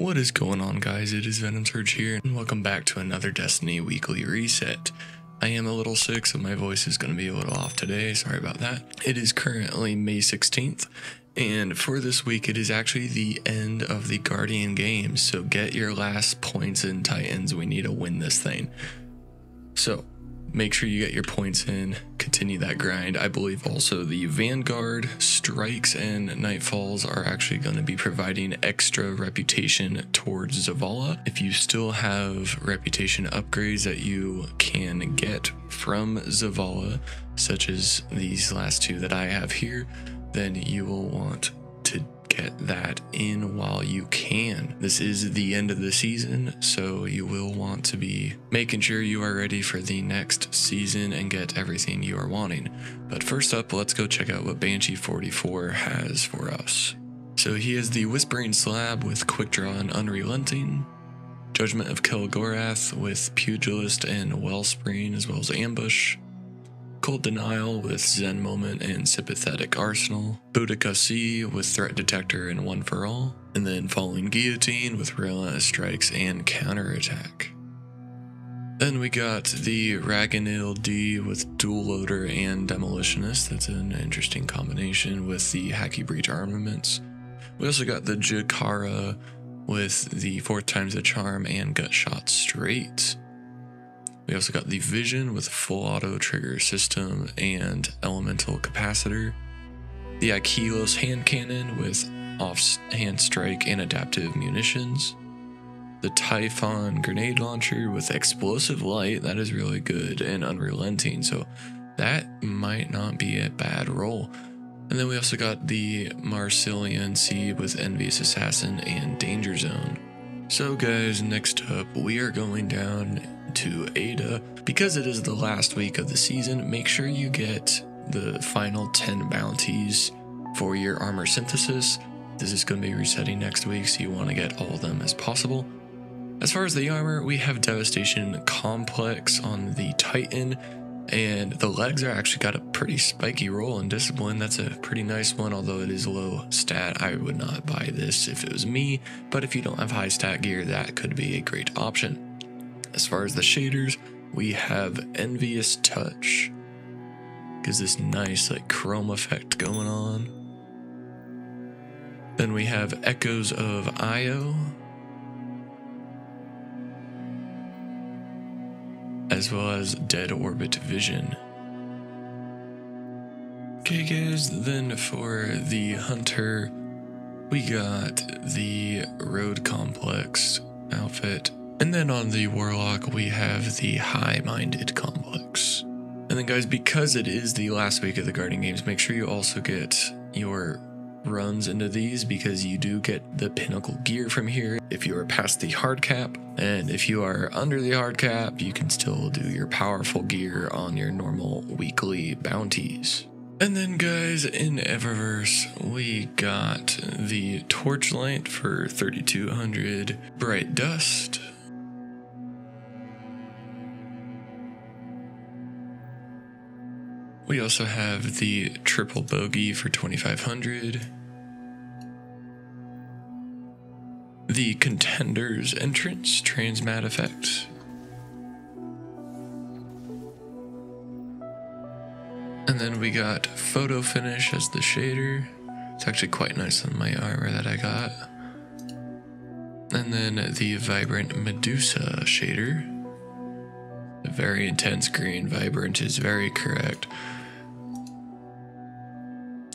What is going on, guys? It is Venom Surge here, and welcome back to another Destiny Weekly Reset. I am a little sick, so my voice is going to be a little off today. Sorry about that. It is currently May 16th, and for this week, it is actually the end of the Guardian games. So get your last points in Titans. We need to win this thing. So make sure you get your points in, continue that grind. I believe also the Vanguard, Strikes, and Nightfalls are actually going to be providing extra reputation towards Zavala. If you still have reputation upgrades that you can get from Zavala, such as these last two that I have here, then you will want get that in while you can. This is the end of the season, so you will want to be making sure you are ready for the next season and get everything you are wanting. But first up, let's go check out what Banshee 44 has for us. So he has the Whispering Slab with Quick Draw and Unrelenting, Judgment of Kelgorath with Pugilist and Wellspring as well as Ambush, Cold Denial with Zen Moment and Sympathetic Arsenal, Boudicca C with Threat Detector and One for All, and then Falling Guillotine with Relentless Strikes and Counterattack. Then we got the Ragnhild D with Dual Loader and Demolitionist. That's an interesting combination with the Hakke Breach armaments. We also got the Jararaca with the Fourth Times the Charm and Gut Shot Straight. We also got the Vision with full auto trigger system and elemental capacitor. The Akilos hand cannon with off hand strike and adaptive munitions. The Typhon grenade launcher with explosive light, that is really good, and unrelenting, so that might not be a bad roll. And then we also got the Marsilion C with Envious Assassin and Danger Zone. So, guys, next up, we are going down Because it is the last week of the season, make sure you get the final 10 bounties for your armor synthesis. This is going to be resetting next week, so you want to get all of them as possible. As far as the armor, we have Devastation Complex on the Titan, and the legs are actually got a pretty spiky roll in Discipline. That's a pretty nice one, although it is low stat. I would not buy this if it was me, but if you don't have high stat gear, that could be a great option. As far as the shaders, we have Envious Touch. Gives this nice like chrome effect going on. Then we have Echoes of Io. As well as Dead Orbit Vision. Okay guys, then for the Hunter, we got the Road Complex outfit and then on the Warlock, we have the High Minded Complex. And then, guys, because it is the last week of the Guardian Games, make sure you also get your runs into these because you do get the pinnacle gear from here if you are past the hard cap. And if you are under the hard cap, you can still do your powerful gear on your normal weekly bounties. And then, guys, in Eververse, we got the Torchlight for 3200, Bright Dust, We also have the triple bogey for 2500. The contenders entrance transmat effect. And then we got photo finish as the shader. It's actually quite nice on my armor that I got. And then the vibrant Medusa shader. Very intense green, vibrant is very correct.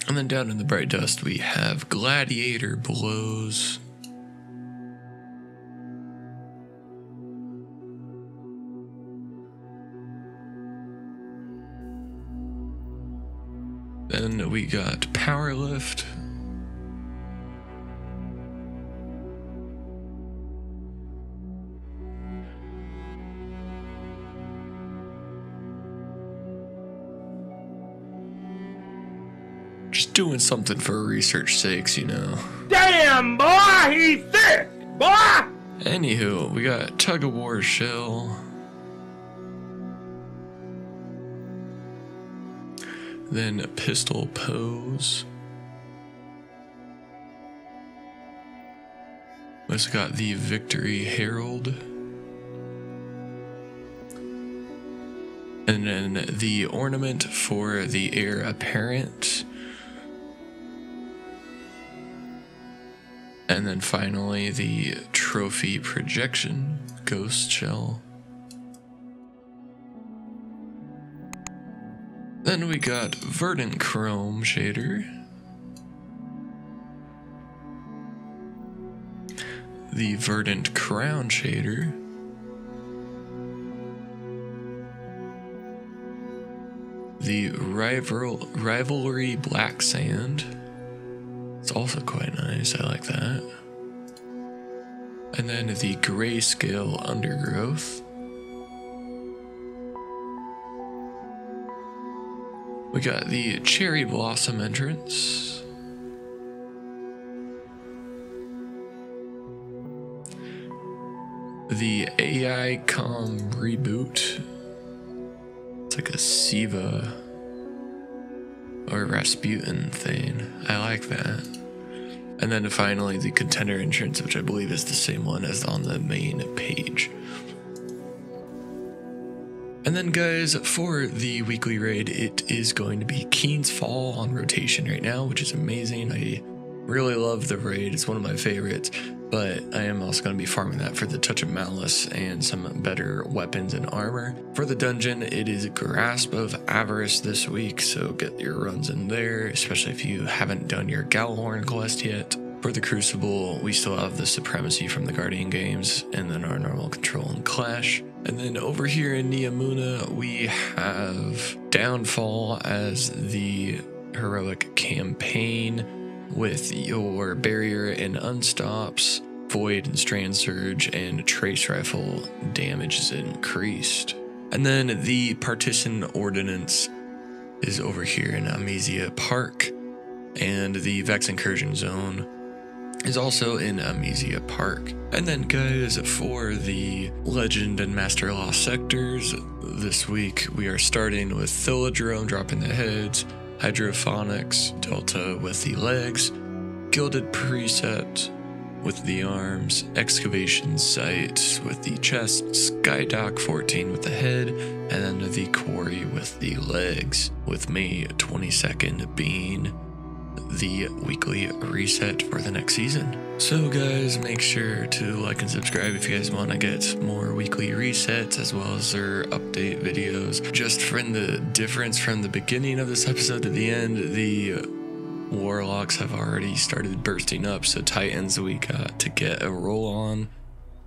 And then down in the bright dust, we have Gladiator Blows. Then we got Power Lift. Doing something for research sakes, you know. Damn, boy, he's thick, boy! Anywho, we got Tug of War Shell. Then Pistol Pose. Also got the Victory Herald. And then the ornament for the heir apparent. And then finally the trophy projection ghost shell. Then we got Verdant Chrome shader. The Verdant Crown shader. The rival Rivalry Black Sand. It's also quite nice. I like that. And then the Grayscale Undergrowth. We got the Cherry Blossom entrance. The AI Com reboot. It's like a Siva or Rasputin thing. I like that. And then finally the contender entrance, which I believe is the same one as on the main page. And then, guys, for the weekly raid, it is going to be King's Fall on rotation right now, which is amazing. I really love the raid, it's one of my favorites. But I am also going to be farming that for the Touch of Malice and some better weapons and armor. For the dungeon, it is Grasp of Avarice this week, so get your runs in there, especially if you haven't done your Gjallarhorn quest yet. For the Crucible, we still have the Supremacy from the Guardian games, and then our normal control and Clash. And then over here in Neomuna, we have Downfall as the heroic campaign with your barrier and unstops, void and strand surge, and trace rifle damage is increased. And then the partition ordnance is over here in Ahimsa Park, and the Vex incursion zone is also in Ahimsa Park. And then, guys, for the Legend and Master Lost sectors, this week we are starting with Thrilladrome dropping the heads, Hydroponics, Delta with the legs, Gilded Precept with the arms, Excavation Site with the chest, Skydock 14 with the head, and then the Quarry with the legs, with May 22nd being the weekly reset for the next season. So, guys, make sure to like and subscribe if you guys want to get more weekly resets as well as their update videos. Just from the difference from the beginning of this episode to the end, the warlocks have already started bursting up. So, Titans, we got to get a roll on.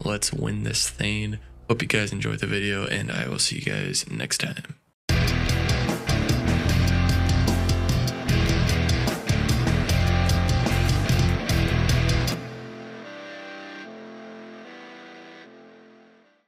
Let's win this thing. Hope you guys enjoyed the video, and I will see you guys next time.